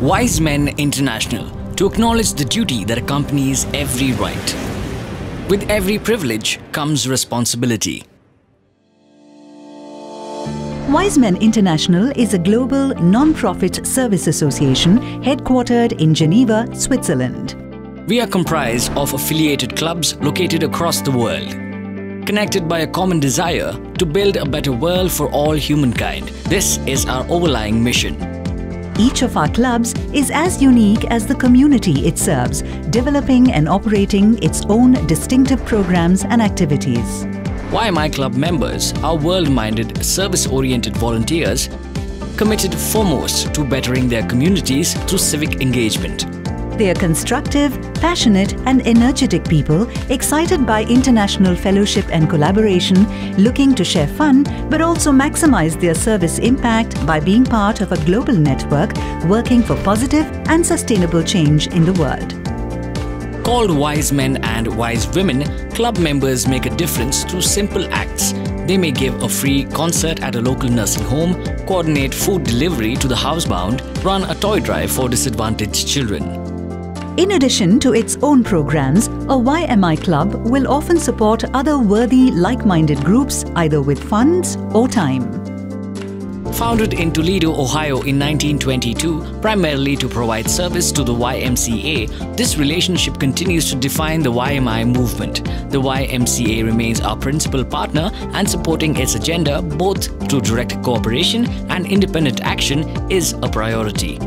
Y's Men International to acknowledge the duty that accompanies every right. With every privilege comes responsibility. Y's Men International is a global non-profit service association headquartered in Geneva, Switzerland. We are comprised of affiliated clubs located across the world. Connected by a common desire to build a better world for all humankind. This is our overlying mission. Each of our clubs is as unique as the community it serves, developing and operating its own distinctive programs and activities. YMI Club members are world-minded, service-oriented volunteers committed foremost to bettering their communities through civic engagement. They are constructive, passionate and energetic people excited by international fellowship and collaboration, looking to share fun but also maximize their service impact by being part of a global network working for positive and sustainable change in the world. Called Y's Men and Y's Women, club members make a difference through simple acts. They may give a free concert at a local nursing home, coordinate food delivery to the housebound, run a toy drive for disadvantaged children. In addition to its own programs, a YMI club will often support other worthy like-minded groups either with funds or time. Founded in Toledo, Ohio in 1922, primarily to provide service to the YMCA, this relationship continues to define the YMI movement. The YMCA remains our principal partner and supporting its agenda both through direct cooperation and independent action is a priority.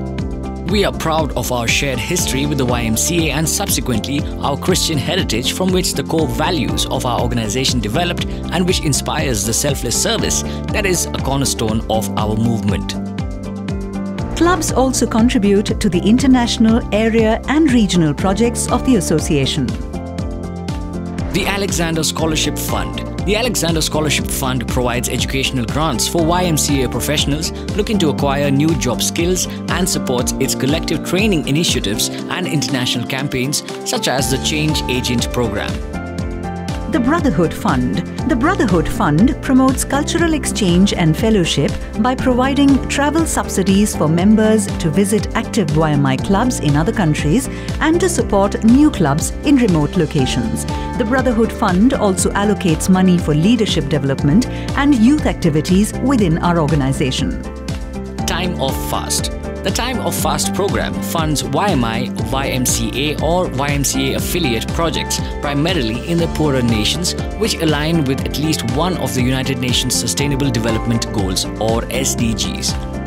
We are proud of our shared history with the YMCA and subsequently our Christian heritage from which the core values of our organization developed and which inspires the selfless service that is a cornerstone of our movement. Clubs also contribute to the international, area and regional projects of the association. The Alexander Scholarship Fund the Alexander Scholarship Fund provides educational grants for YMCA professionals looking to acquire new job skills and supports its collective training initiatives and international campaigns such as the Change Agent Program. The Brotherhood Fund. The Brotherhood Fund promotes cultural exchange and fellowship by providing travel subsidies for members to visit active YMI clubs in other countries and to support new clubs in remote locations. The Brotherhood Fund also allocates money for leadership development and youth activities within our organization. Time of Fast the Time of Fast program funds YMI, YMCA or YMCA affiliate projects primarily in the poorer nations which align with at least one of the United Nations Sustainable Development Goals or SDGs.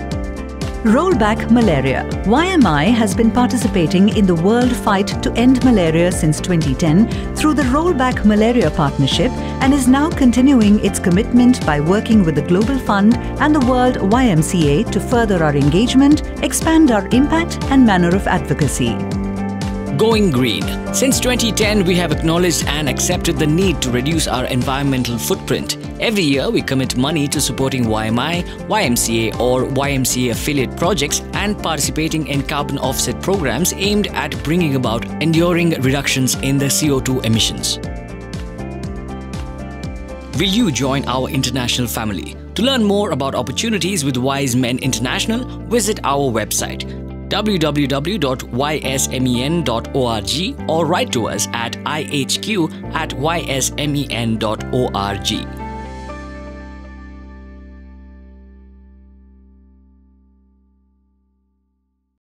Rollback Malaria. YMI has been participating in the world fight to end malaria since 2010 through the Rollback Malaria Partnership and is now continuing its commitment by working with the Global Fund and the World YMCA to further our engagement, expand our impact and manner of advocacy. Going green. Since 2010, we have acknowledged and accepted the need to reduce our environmental footprint. Every year, we commit money to supporting YMI, YMCA or YMCA affiliate projects and participating in carbon offset programs aimed at bringing about enduring reductions in the CO2 emissions. Will you join our international family? To learn more about opportunities with Y's Men International, visit our website www.ysmen.org or write to us at ihq at ysmen.org.